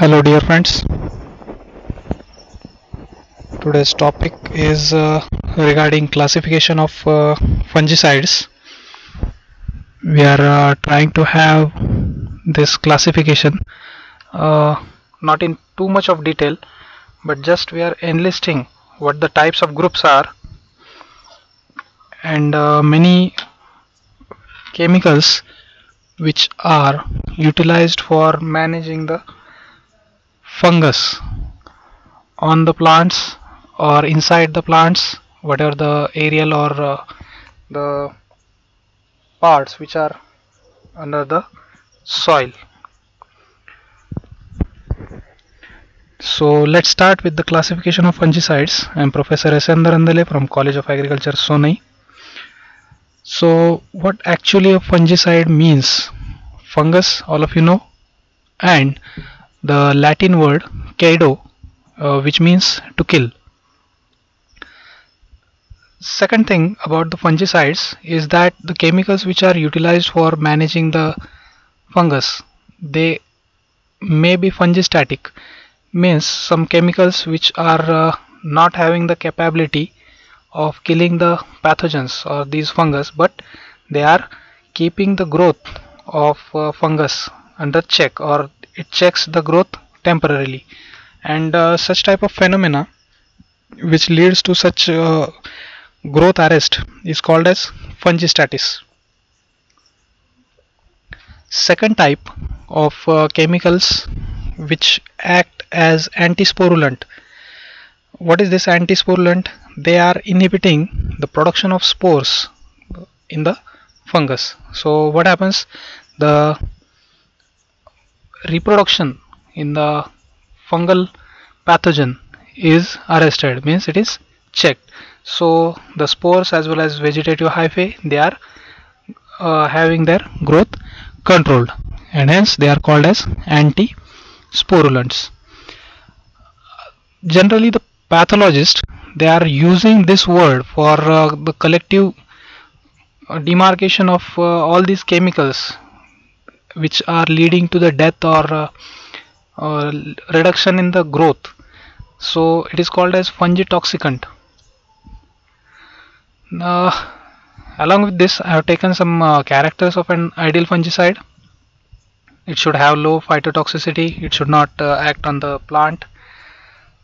Hello dear friends. Today's topic is uh, regarding classification of uh, fungicides. We are uh, trying to have this classification uh, not in too much of detail but just we are enlisting what the types of groups are and uh, many chemicals which are utilized for managing the fungus on the plants or inside the plants whatever the aerial or uh, the parts which are under the soil. So let's start with the classification of fungicides. I am professor s Narandale from college of agriculture sonai. So what actually a fungicide means? Fungus all of you know. And the latin word cedo uh, which means to kill. Second thing about the fungicides is that the chemicals which are utilized for managing the fungus they may be fungistatic means some chemicals which are uh, not having the capability of killing the pathogens or these fungus but they are keeping the growth of uh, fungus under check or it checks the growth temporarily. And uh, such type of phenomena which leads to such uh, growth arrest is called as fungistasis. Second type of uh, chemicals which act as antisporulant. What is this antisporulant? They are inhibiting the production of spores in the fungus. So what happens? The reproduction in the fungal pathogen is arrested means it is checked so the spores as well as vegetative hyphae they are uh, having their growth controlled and hence they are called as anti-sporulants. Generally the pathologist they are using this word for uh, the collective uh, demarcation of uh, all these chemicals which are leading to the death or uh, uh, reduction in the growth. So it is called as fungitoxicant. Uh, along with this I have taken some uh, characters of an ideal fungicide. It should have low phytotoxicity. It should not uh, act on the plant.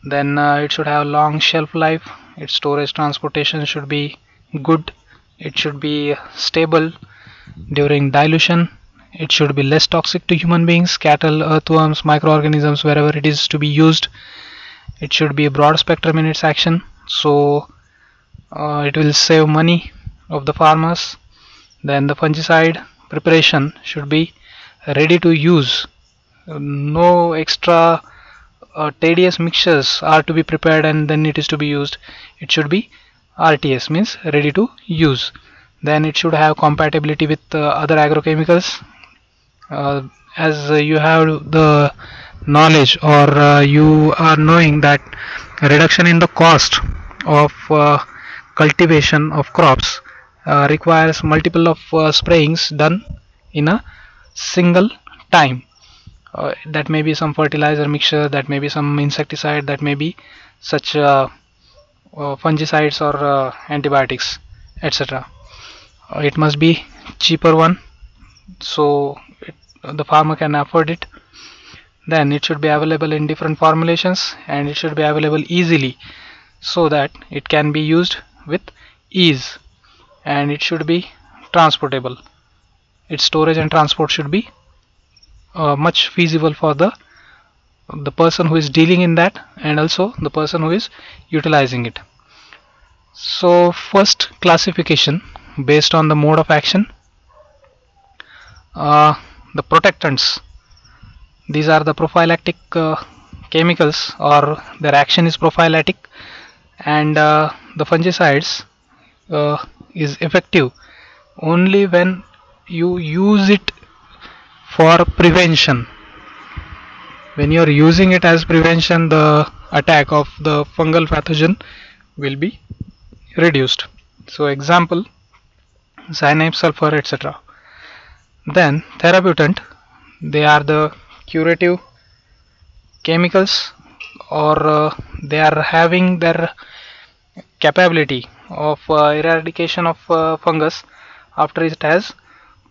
Then uh, it should have long shelf life. Its storage transportation should be good. It should be stable during dilution it should be less toxic to human beings cattle earthworms microorganisms wherever it is to be used. It should be a broad spectrum in its action. So uh, it will save money of the farmers. Then the fungicide preparation should be ready to use. No extra uh, tedious mixtures are to be prepared and then it is to be used. It should be RTS means ready to use. Then it should have compatibility with uh, other agrochemicals uh, as uh, you have the knowledge or uh, you are knowing that reduction in the cost of uh, cultivation of crops requires multiple of sprayings done in a single time. Uh, that may be some fertilizer mixture that may be some insecticide that may be such uh, uh, fungicides or antibiotics etc it must be cheaper one. So the farmer can afford it then it should be available in different formulations and it should be available easily so that it can be used with ease and it should be transportable. Its storage and transport should be uh, much feasible for the the person who is dealing in that and also the person who is utilizing it. So first classification based on the mode of action uh, the protectants. These are the prophylactic uh, chemicals or their action is prophylactic and uh, the fungicides uh, is effective only when you use it for prevention. When you are using it as prevention the attack of the fungal pathogen will be reduced. So example cyanide sulfur etc then therapeutant they are the curative chemicals or uh, they are having their capability of uh, eradication of uh, fungus after it has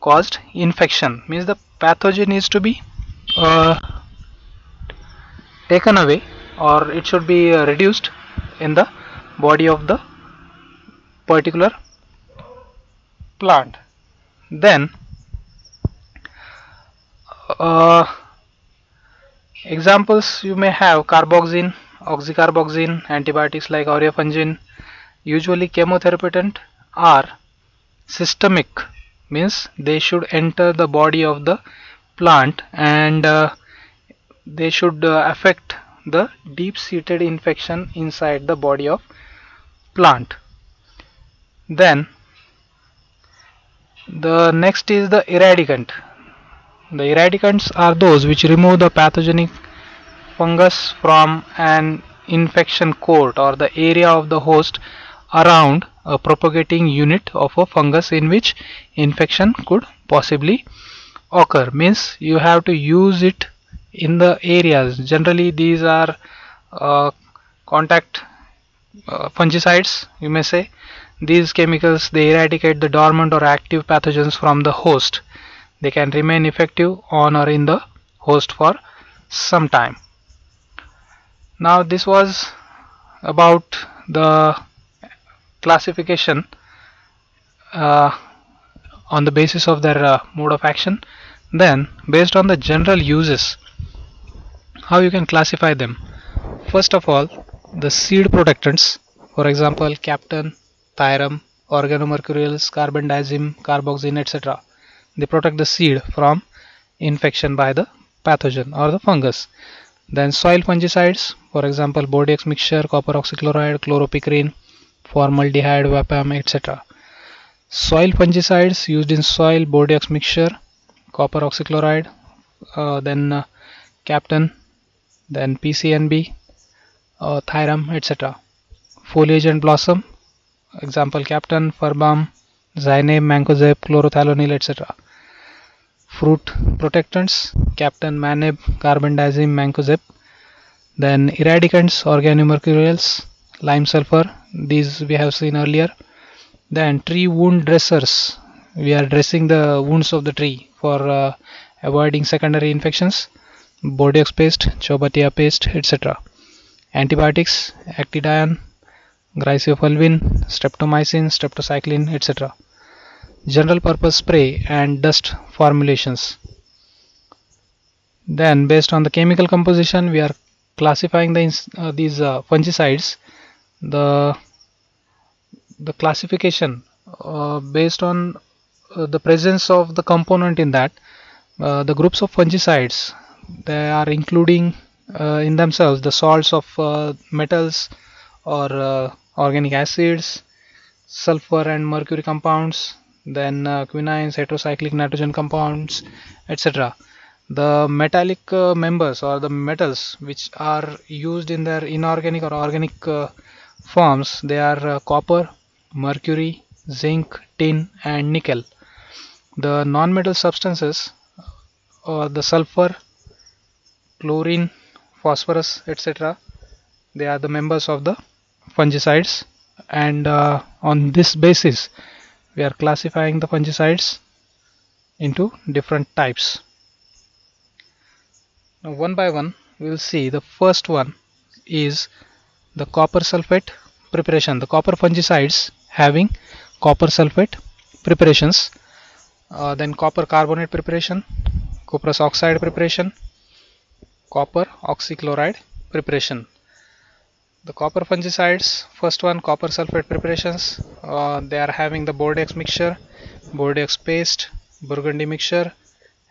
caused infection. Means the pathogen is to be uh, taken away or it should be uh, reduced in the body of the particular plant. Then uh, examples you may have carboxin oxycarboxin antibiotics like aureofungin usually chemotherapeutic are systemic means they should enter the body of the plant and uh, they should uh, affect the deep seated infection inside the body of plant. Then the next is the eradicant the eradicants are those which remove the pathogenic fungus from an infection coat or the area of the host around a propagating unit of a fungus in which infection could possibly occur. Means you have to use it in the areas. Generally these are uh, contact uh, fungicides you may say. These chemicals they eradicate the dormant or active pathogens from the host they can remain effective on or in the host for some time. Now this was about the classification uh, on the basis of their uh, mode of action. Then based on the general uses how you can classify them? First of all the seed protectants for example captan thiram organomercurials carbendazim carboxin etc they protect the seed from infection by the pathogen or the fungus. Then soil fungicides for example bordeaux mixture copper oxychloride chloropicrin formaldehyde vapam etc soil fungicides used in soil bordeaux mixture copper oxychloride uh, then uh, captan then pcnb uh, thiram etc foliage and blossom example captan ferbam Zineb, mancozeb chlorothalonil etc fruit protectants captan maneb carbendazim mancozeb then eradicants organomercurials lime sulfur these we have seen earlier then tree wound dressers. We are dressing the wounds of the tree for uh, avoiding secondary infections bordeaux paste Chaubattia paste etc antibiotics actidione griseofulvin streptomycin streptocycline etc general purpose spray and dust formulations. Then based on the chemical composition we are classifying the, uh, these uh, fungicides. The the classification uh, based on uh, the presence of the component in that uh, the groups of fungicides they are including uh, in themselves the salts of metals or organic acids sulfur and mercury compounds then uh, heterocyclic nitrogen compounds etc the metallic uh, members or the metals which are used in their inorganic or organic uh, forms they are uh, copper mercury zinc tin and nickel. The non-metal substances or uh, the sulfur chlorine phosphorus etc they are the members of the fungicides. And uh, on this basis we are classifying the fungicides into different types. Now one by one we will see the first one is the copper sulfate preparation. The copper fungicides having copper sulfate preparations uh, then copper carbonate preparation cuprous oxide preparation copper oxychloride preparation the copper fungicides. First one copper sulfate preparations. Uh, they are having the bordeaux mixture bordeaux paste burgundy mixture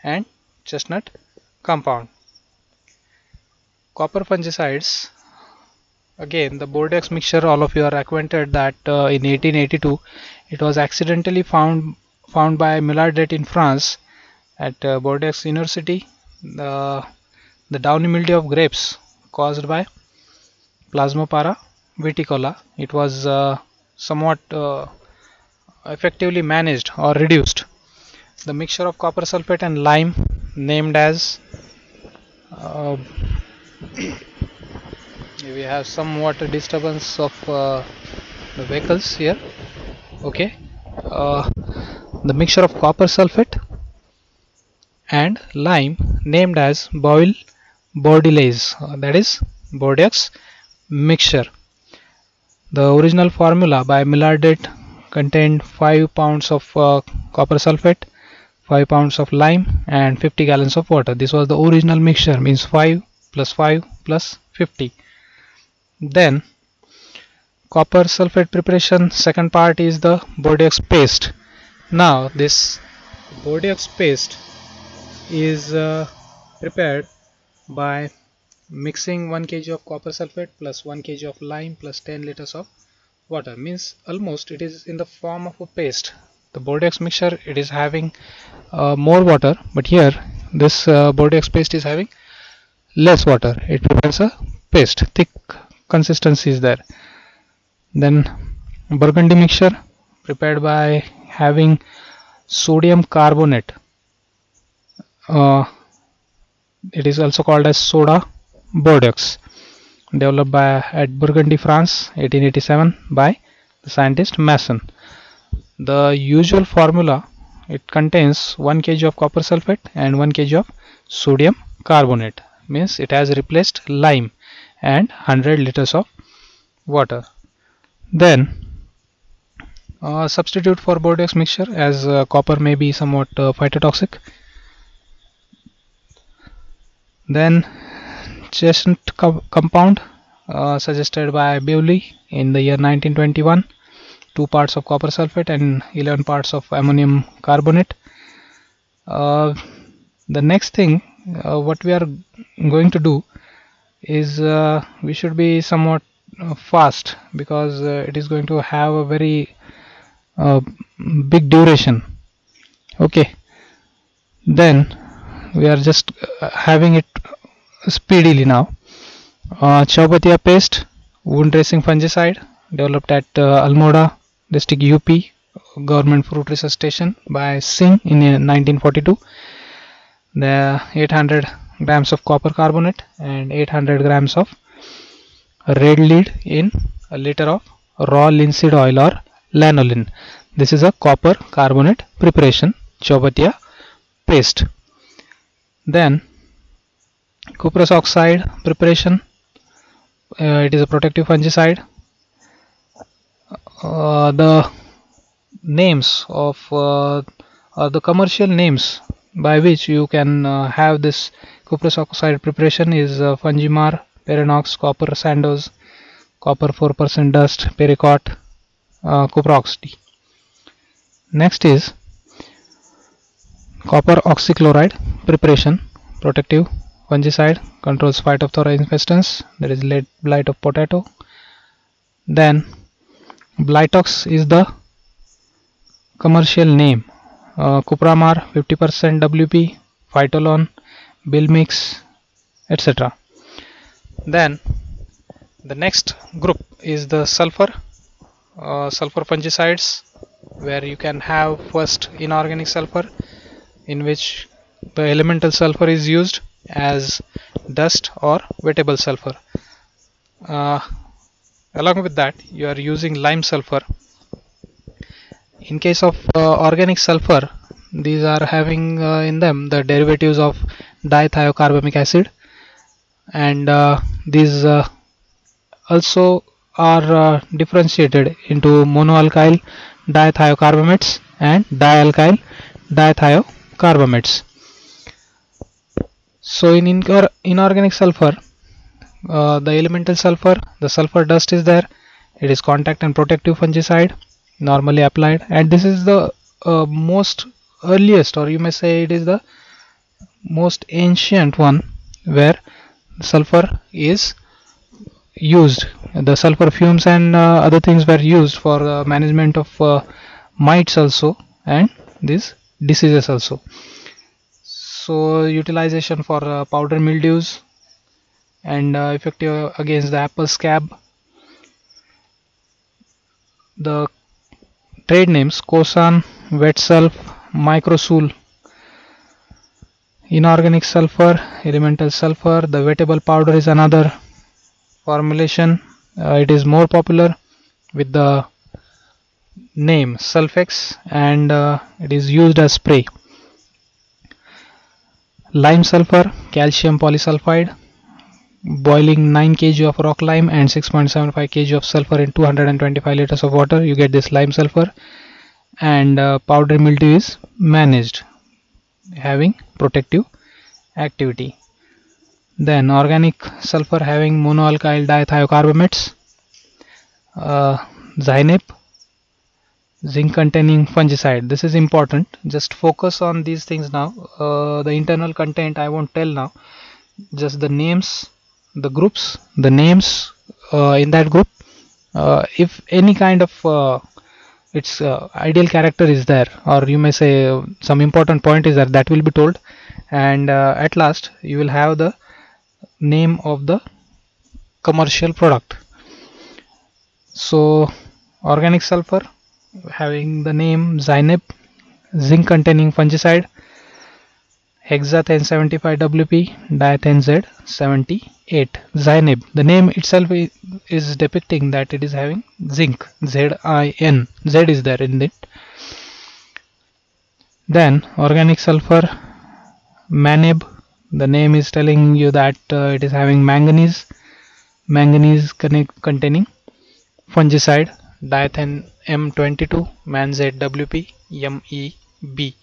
and chestnut compound. Copper fungicides again the bordeaux mixture all of you are acquainted that uh, in 1882 it was accidentally found found by Millardet in France at uh, Bordeaux University. The the downy mildew of grapes caused by Plasmopara viticola. It was uh, somewhat uh, effectively managed or reduced. The mixture of copper sulfate and lime named as uh, we have some water disturbance of uh, the vehicles here. Okay. Uh, the mixture of copper sulfate and lime named as Bouillie Bordelaise. That is Bordeaux mixture. The original formula by Millardet contained 5 pounds of uh, copper sulfate 5 pounds of lime and 50 gallons of water. This was the original mixture means 5 plus 5 plus 50 then copper sulfate preparation second part is the Bordeaux paste. Now this Bordeaux paste is uh, prepared by mixing 1 kg of copper sulfate plus 1 kg of lime plus 10 liters of water means almost it is in the form of a paste. The Bordeaux mixture it is having uh, more water but here this uh, Bordeaux paste is having less water. It prepares a paste. Thick consistency is there. Then burgundy mixture prepared by having sodium carbonate. Uh, it is also called as soda Bordeaux developed by at Burgundy France 1887 by the scientist Masson. The usual formula it contains 1 kg of copper sulfate and 1 kg of sodium carbonate means it has replaced lime and 100 liters of water. Then uh, substitute for Bordeaux mixture as uh, copper may be somewhat uh, phytotoxic. Then chestnut co compound uh, suggested by Bewley in the year 1921 2 parts of copper sulfate and 11 parts of ammonium carbonate. Uh, the next thing uh, what we are going to do is uh, we should be somewhat uh, fast because uh, it is going to have a very big duration. Okay. Then we are just having it speedily now. Uh, Chaubattia paste wound dressing fungicide developed at uh, Almora district UP government fruit research station by Singh in 1942 the 800 grams of copper carbonate and 800 grams of red lead in a liter of raw linseed oil or lanolin. This is a copper carbonate preparation Chaubattia paste. Then cuprous oxide preparation. Uh, it is a protective fungicide. Uh, the names of uh, the commercial names by which you can uh, have this cuprous oxide preparation is uh, Fungimar, Perenox, Copper Sandoz, Copper 4% Dust, Pericot, uh. Next is copper oxychloride preparation, protective fungicide, controls phytophthora infestans, that is lead blight of potato. Then Blitox is the commercial name uh, Cupramar 50% WP, Fytolan, Bilmix, etc. Then the next group is the sulfur, uh, sulfur fungicides, where you can have first inorganic sulfur, in which the elemental sulfur is used as dust or wettable sulfur. Uh, along with that, you are using lime sulfur in case of uh, organic sulfur these are having uh, in them the derivatives of dithiocarbamic acid and uh, these uh, also are uh, differentiated into monoalkyl dithiocarbamates and dialkyl dithiocarbamates so in inorganic sulfur uh, the elemental sulfur the sulfur dust is there. It is contact and protective fungicide normally applied. And this is the uh, most earliest or you may say it is the most ancient one where sulfur is used. The sulfur fumes and uh, other things were used for uh, management of uh, mites also and these diseases also so utilization for uh, powder mildews and uh, effective against the apple scab. The trade names Kosan, Wetsulf, Microsul inorganic sulfur elemental sulfur the wettable powder is another formulation. Uh, it is more popular with the name sulfex and uh, it is used as spray lime sulfur calcium polysulfide boiling 9 kg of rock lime and 6.75 kg of sulfur in 225 liters of water. You get this lime sulfur. And uh, powder mildew is managed having protective activity. Then organic sulfur having monoalkyl dithiocarbamates uh, Zineb zinc containing fungicide. This is important. Just focus on these things now. Uh, the internal content I won't tell now. Just the names the groups the names uh, in that group. Uh, if any kind of uh, its uh, ideal character is there or you may say uh, some important point is that that will be told. And at last you will have the name of the commercial product. So organic sulfur having the name Zineb zinc containing fungicide hexathene 75 WP diathane Z 78 Zineb the name itself is depicting that it is having zinc ZIN Z is there in it. Then organic sulfur Maneb the name is telling you that uh, it is having manganese manganese containing fungicide diathane M22 ManZWP MEB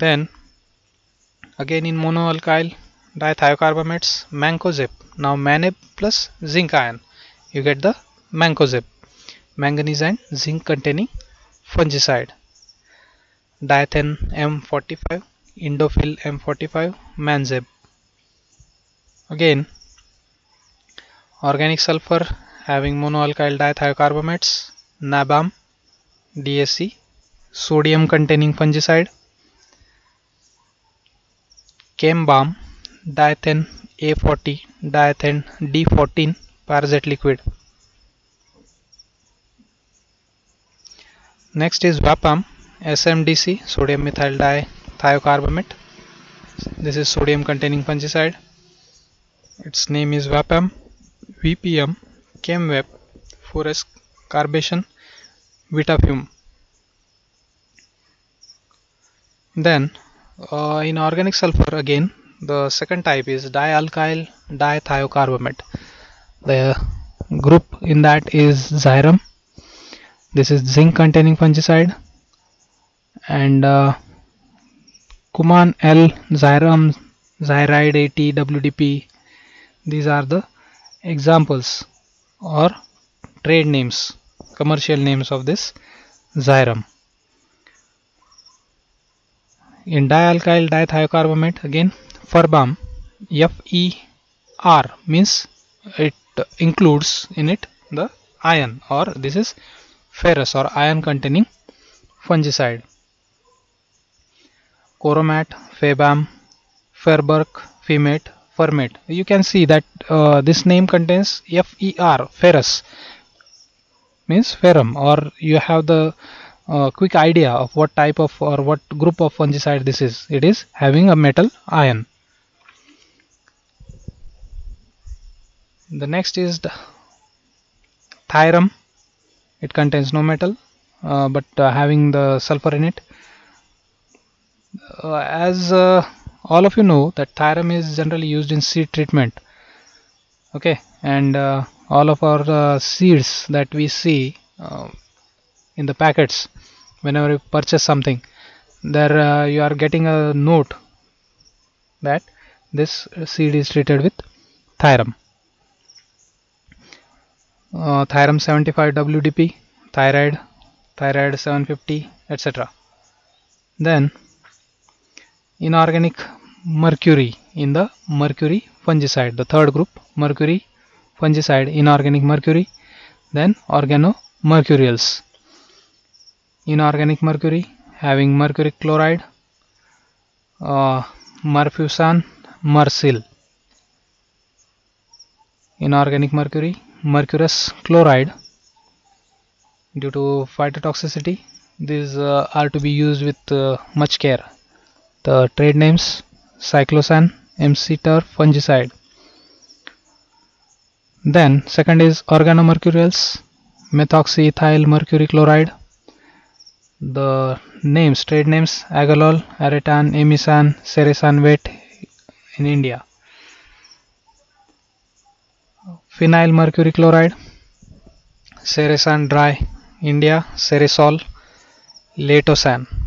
then again in monoalkyl dithiocarbamates mancozeb. Now maneb plus zinc ion. You get the mancozeb. Manganese and zinc containing fungicide. Diathane M45 indofil M45 manzeb. Again organic sulfur having monoalkyl dithiocarbamates, NABAM, DSC, sodium containing fungicide, ChemBAM, diathane A40, diathane D14 Parzate liquid. Next is VAPAM, SMDC, sodium methyl dithiocarbamate. This is sodium containing fungicide. Its name is VAPAM. VPM ChemWeb, Forest Carbation, Vitafume. Then uh, in organic sulfur again the second type is dialkyl dithiocarbamate. The group in that is Ziram. This is zinc containing fungicide and uh, Cuman L Ziram Ziride 80 WDP these are the examples or trade names commercial names of this ziram in dialkyl dithiocarbamate again ferbam FER means it includes in it the iron or this is ferrous or iron containing fungicide. Coromat febam ferberk fimate fermate you can see that uh, this name contains FER ferrous. Means ferrum or you have the uh, quick idea of what type of or what group of fungicide this is. It is having a metal ion. The next is the thiram it contains no metal uh, but uh, having the sulfur in it. Uh, as uh, all of you know that thiram is generally used in seed treatment okay? And uh, all of our uh, seeds that we see uh, in the packets whenever you purchase something there uh, you are getting a note that this seed is treated with thiram. Uh, thiram 75 WDP thyroid thyroid 750 etc then inorganic mercury in the mercury fungicide the third group mercury fungicide inorganic mercury then organomercurials. Inorganic mercury having mercury chloride uh, merfusan mercil. Inorganic mercury mercurous chloride. Due to phytotoxicity these uh, are to be used with uh, much care. The trade names cyclosan MC turf fungicide. Then second is organomercurials methoxyethyl mercury chloride the names trade names Agallol, Aretan, Emisan, Ceresan wet in India. Phenyl mercury chloride Ceresan dry India Ceresol Latosan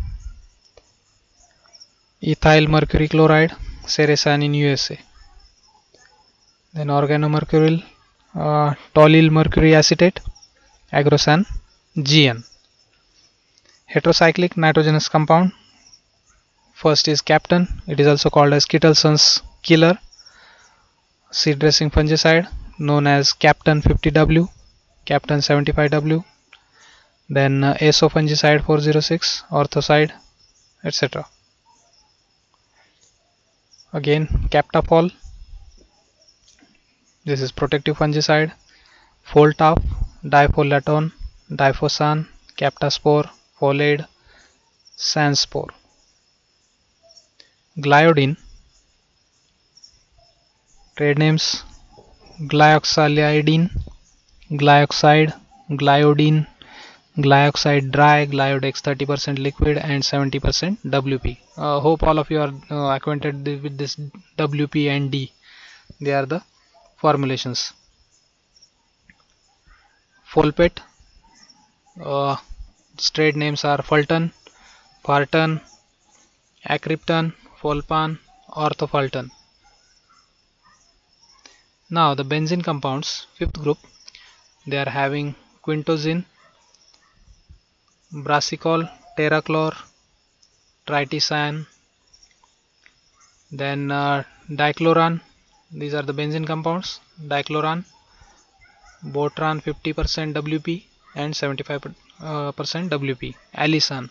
ethyl mercury chloride Ceresan in USA then organomercuryl uh, tolulyl mercury acetate agrosan GN heterocyclic nitrogenous compound. First is captan. It is also called as Kittelson's killer. Seed dressing fungicide known as captan 50w captan 75w then uh, aso fungicide 406 orthocide etc again captafol this is protective fungicide. Foltaf difolaton difosan captaspore. Folade sanspore gliodin. Trade names. Glyoxyliadine glyoxide. Gliodine glyoxide dry gliodex 30% liquid and 70% wp uh, hope all of you are uh, acquainted with this wp and d. They are the formulations. Folpet uh, names are fulton farton acrypton folpan orthofulton. Now the benzene compounds fifth group they are having quintozene brassicol terrachlor tritisan then uh, dichloran these are the benzene compounds. Dichloran botran 50% wp and 75% uh, wp alisan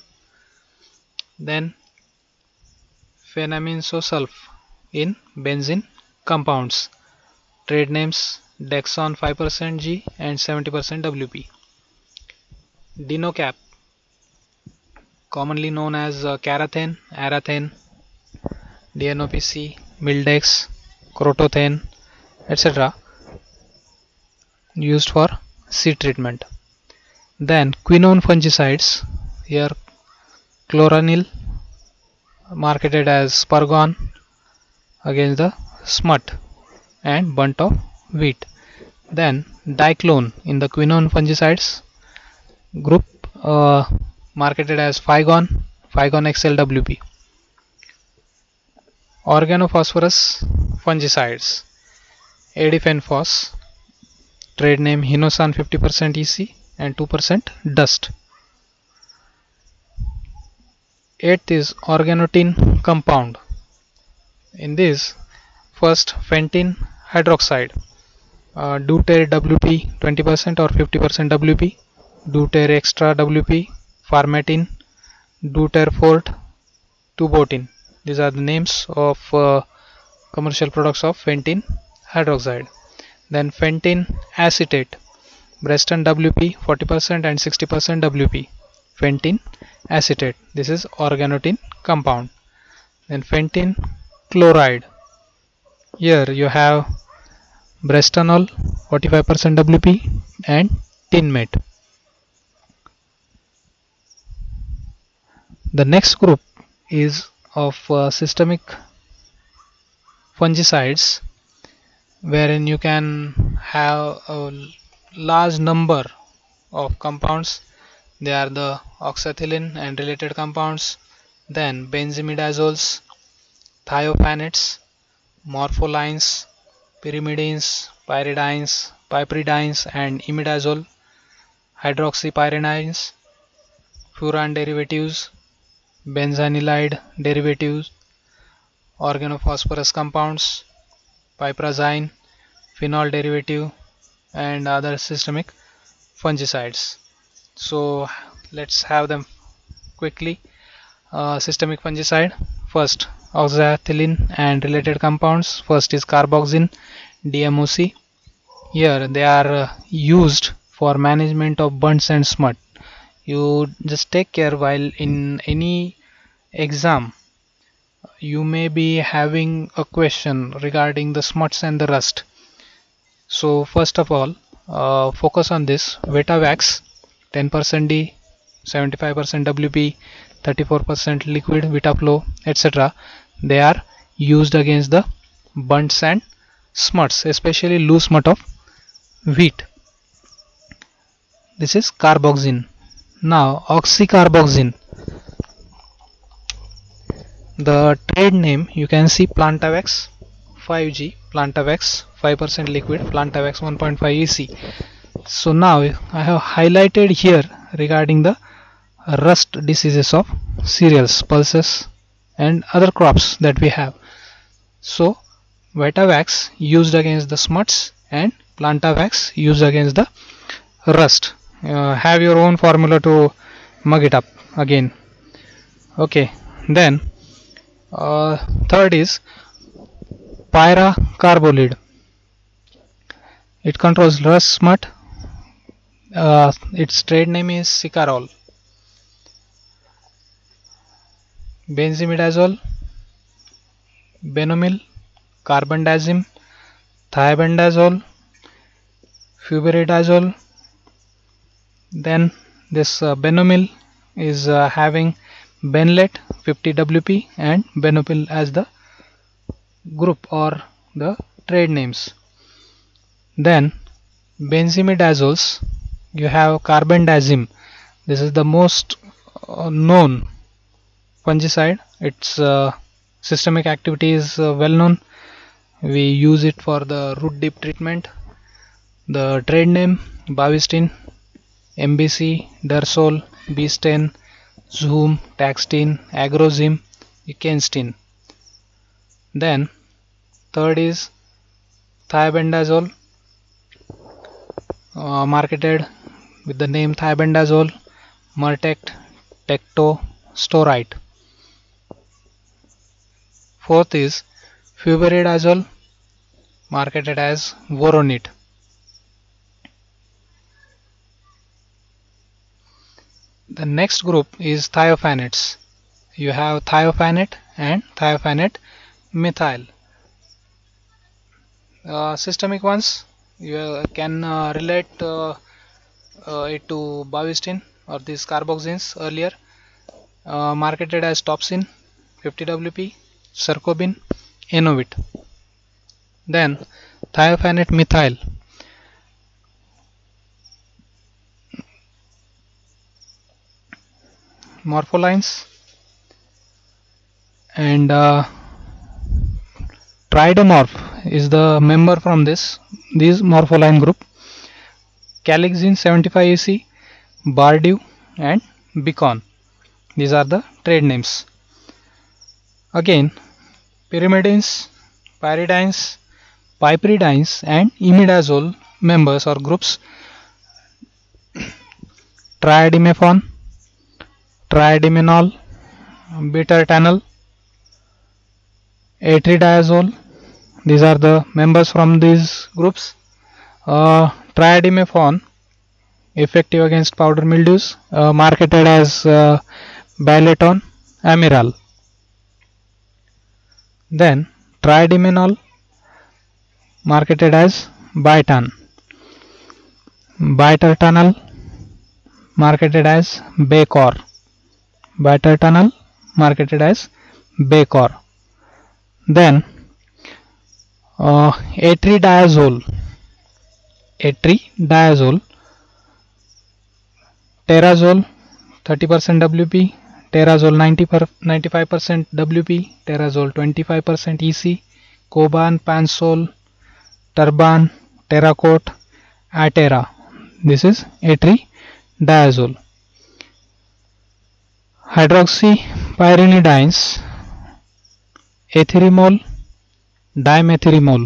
then phenamisosulf in benzene compounds. Trade names dexon 5% g and 70% wp dinocap commonly known as uh, Karathane arathane dnopc mildex Crotothen, etc used for seed treatment. Then quinone fungicides here chloranil marketed as Spergon against the smut and bunt of wheat. Then diclone in the quinone fungicides group uh, marketed as Phygon Phygon XLWP organophosphorus fungicides. Edifenphos trade name Hinosan 50% EC and 2% dust. Eighth is organotin compound. In this first fentin hydroxide uh, WP 20% or 50% WP Duter extra WP farmatin Duter fort tubotin. These are the names of uh, commercial products of fentin hydroxide. Then fentin acetate. Brestan WP 40% and 60% WP fentin acetate. This is organotin compound. Then fentin chloride. Here you have Brestanol 45% WP and tinmate the next group is of uh, systemic fungicides wherein you can have a large number of compounds. They are the oxethylene and related compounds then benzimidazoles thiophanates morpholines pyrimidines pyridines piperidines and imidazole hydroxypyridines furan derivatives benzanilide derivatives organophosphorus compounds piperazine phenol derivative and other systemic fungicides. So let's have them quickly. Uh, systemic fungicide first oxazethylene and related compounds. First is carboxin DMOC here they are uh, used for management of bunts and smut you just take care while in any exam you may be having a question regarding the smuts and the rust. So first of all uh, focus on this. Vitavax 10% D 75% WP 34% liquid Vitaflo etc they are used against the bunts and smuts especially loose smut of wheat. This is carboxin now oxycarboxin the trade name you can see Plantavax 5G Plantavax 5% liquid Plantavax 1.5 EC so now I have highlighted here regarding the rust diseases of cereals pulses and other crops that we have. So Vitavax used against the smuts and Plantavax used against the rust uh, have your own formula to mug it up again. Okay then uh, third is pyracarbolide it controls rust smut. Uh, its trade name is Sicarol. Benzimidazole benomyl carbendazim thiabendazole fuberidazole then this uh, benomyl is uh, having Benlate 50 wp and benopil as the group or the trade names. Then benzimidazoles you have carbendazim. This is the most uh, known fungicide. Its uh, systemic activity is uh, well known. We use it for the root dip treatment. The trade name Bavistin MBC, Dersol, Beastain, Zoom, Taxtin, Agrozim, Ecenstin. Then third is thiabendazole uh, marketed with the name thiabendazole, Mertect, Tecto, Storite. Fourth is fuberidazole marketed as Voronit. The next group is thiophanates you have thiophanate and thiophanate methyl. Uh, systemic ones you can uh, relate uh, uh it to Bavistin or these carboxyls earlier uh, marketed as Topsin 50WP Cercobin Enovit then thiophanate methyl morpholines and uh, tridemorph is the member from this this morpholine group. Calixin 75ac bardew and Bicon. These are the trade names. Again pyrimidines pyridines piperidines and imidazole members or groups. Triadimefon triadimenol, bitertanol, etridiazole. These are the members from these groups. Uh, triadimefon, effective against powder mildews, uh, marketed as uh, amiral. Then triadimenol, marketed as Baytan. Bitertanol, marketed as Baycor bitertanol marketed as Baycor. Then uh, etridiazole, etridiazole, terazole 30% WP, terazole 90 per 95% WP, terazole 25% EC, Coban, Pansol, Turban, Terracote, Atera. This is etridiazole hydroxypyrimidines ethirimol dimethirimol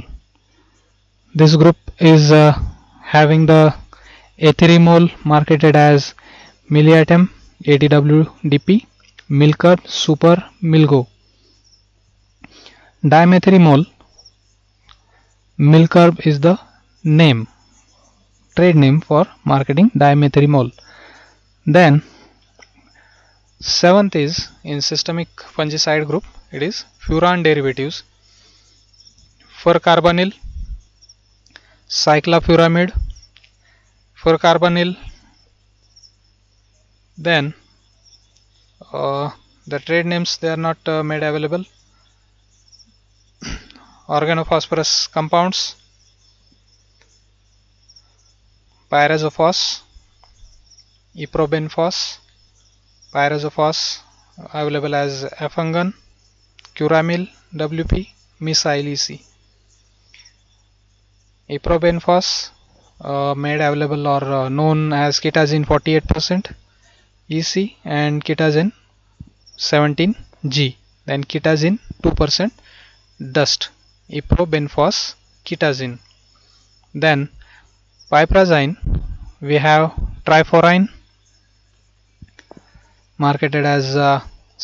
this group is uh, having the ethirimol marketed as miliatem ATWDP milker super milgo. Dimethirimol Milcurb is the name trade name for marketing dimethirimol then Seventh is in systemic fungicide group it is furan derivatives. Furcarbanil, cyclafuramid, furcarbanil, then uh, the trade names they are not uh, made available. Organophosphorus compounds. Pyrazophos iprobenphos pyrazophos available as Afugan Curamil wp misail ec iprobenphos uh, made available or uh, known as Kitazin 48% EC and Kitazin 17G then Kitazin 2% dust. Iprobenphos Kitazin. Then piperazine we have triforine marketed as uh,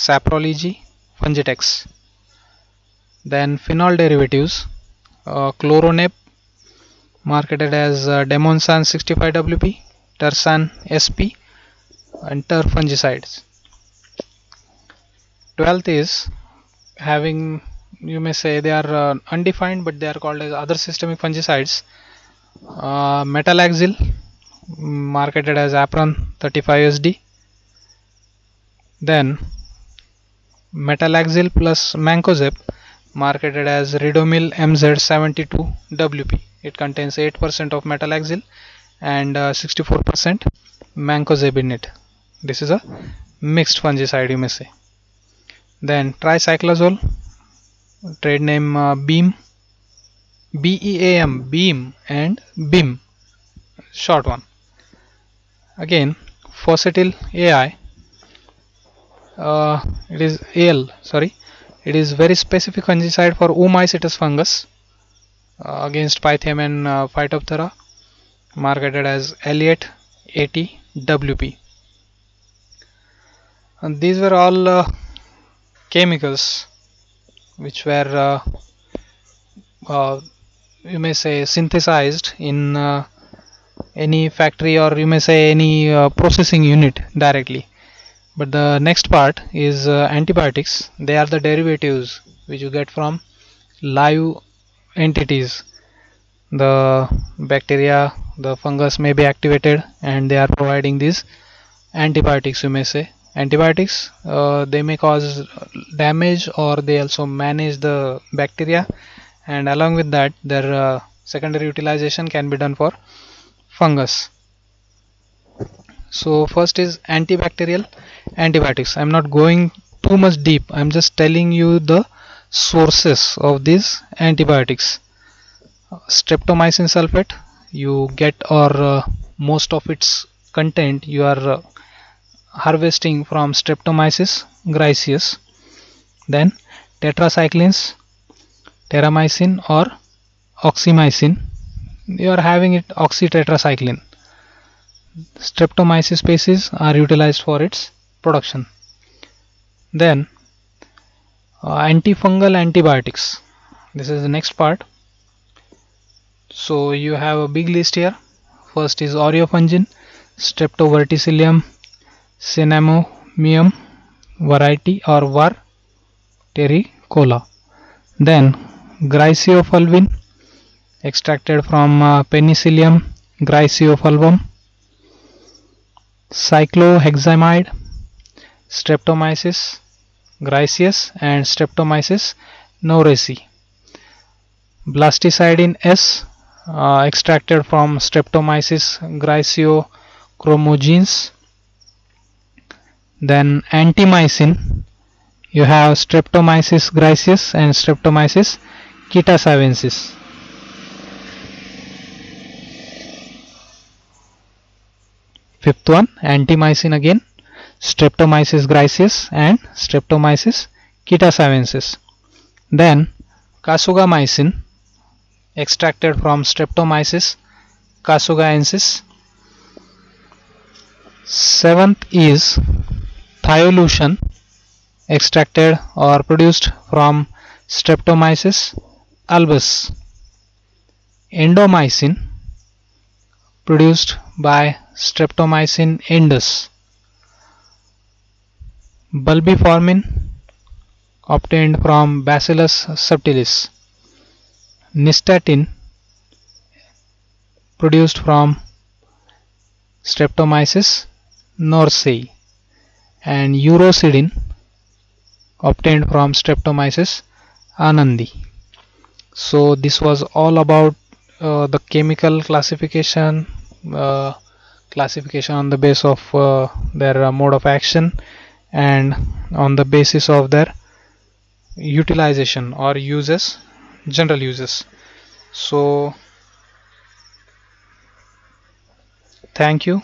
saproligi Funginex then phenol derivatives uh, chloroneb marketed as uh, Demosan 65WP, Tersan SP and turf fungicides. 12th is having you may say they are uh, undefined but they are called as other systemic fungicides. Uh, metalaxyl marketed as Apron 35SD. Then metalaxyl plus mancozeb marketed as Ridomil MZ72WP it contains 8% of metalaxyl and 64% uh, mancozeb in it. This is a mixed fungicide you may say. Then tricyclazole trade name uh, beam BEAM beam and beam short one. Again Fosetyl AI uh, it is AL sorry. It is very specific fungicide for Oomycetes fungus uh, against Pythium and uh, Phytophthora marketed as Aliette 80 WP and these were all uh, chemicals which were uh, uh, you may say synthesized in uh, any factory or you may say any processing unit directly but the next part is antibiotics. They are the derivatives which you get from live entities. The bacteria the fungus may be activated and they are providing these antibiotics you may say. Antibiotics uh, they may cause damage or they also manage the bacteria. And along with that their uh, secondary utilization can be done for fungus. So first is antibacterial antibiotics. I'm not going too much deep. I'm just telling you the sources of these antibiotics. Streptomycin sulfate you get or uh, most of its content you are uh, harvesting from streptomyces griseus then tetracyclines terramycin or oxymycin. You are having it oxytetracycline. Streptomyces species are utilized for its production. Then uh, antifungal antibiotics. This is the next part. So you have a big list here. First is aureofungin streptoverticillium cinnamomeum variety or var terricola then griseofulvin extracted from uh, penicillium griseofulvum cycloheximide streptomyces Griseus and Streptomyces noursei. Blasticidin S uh, extracted from Streptomyces griseochromogenes. Then antimycin you have Streptomyces griseus and Streptomyces kitasavensis. Fifth one antimycin again Streptomyces griseus and Streptomyces kitasavensis. Then kasugamycin extracted from Streptomyces kasugaensis. Seventh is thiolutin extracted or produced from Streptomyces albus. Endomycin produced by Streptomycin endus bulbiformin obtained from Bacillus subtilis. Nystatin produced from Streptomyces noursei and urocidin obtained from Streptomyces anandi. So this was all about uh, the chemical classification uh, classification on the basis of uh, their uh, mode of action and on the basis of their utilization or uses general uses. So thank you.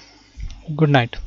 Good night